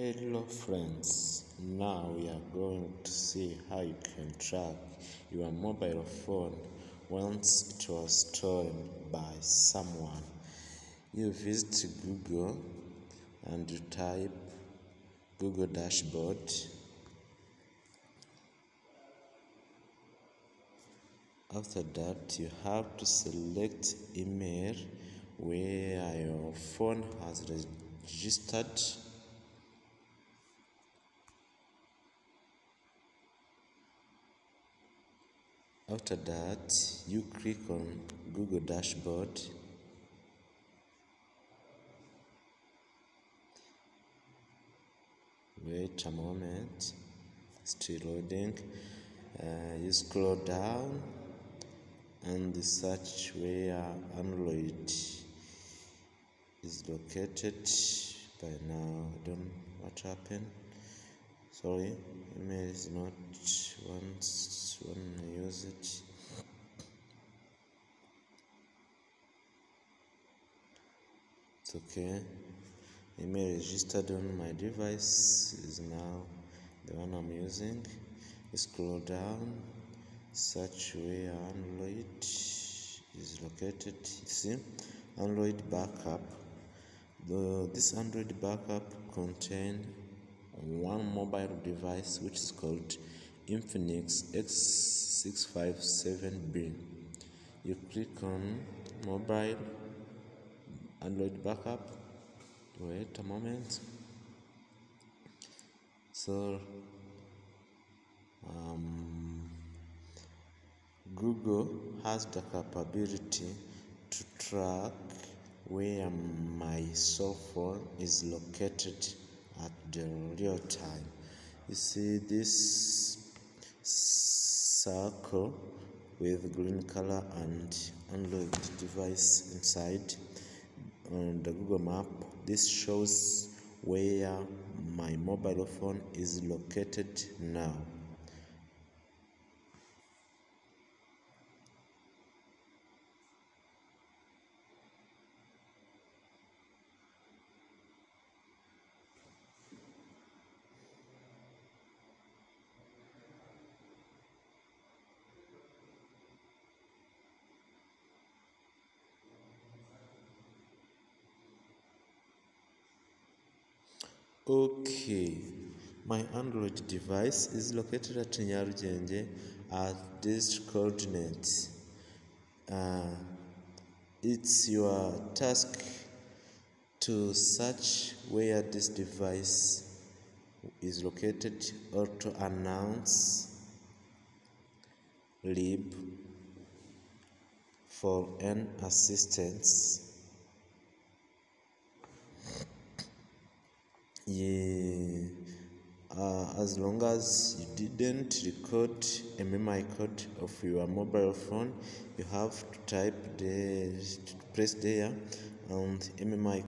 Hello friends, now we are going to see how you can track your mobile phone once it was stolen by someone. You visit Google and you type Google dashboard. After that, you have to select email where your phone has registered After that, you click on Google Dashboard. Wait a moment, still loading. Uh, you scroll down and the search where Android is located. By now, I don't know what happened. Sorry, email is not once when I use it. It's okay. Email registered on my device is now the one I'm using. Scroll down, search where Android is located. See, Android backup. The, this Android backup contain one mobile device which is called Infinix X657B. You click on mobile Android backup. Wait a moment. So, um, Google has the capability to track where my cell phone is located at the real time. You see this circle with green color and Android device inside on the Google map. This shows where my mobile phone is located now. Okay, my Android device is located at Nyarugenge at this coordinates. Uh, it's your task to search where this device is located or to announce lib for an assistance yeah, uh, as long as you didn't record a memory code of your mobile phone you have to type the press there and MMI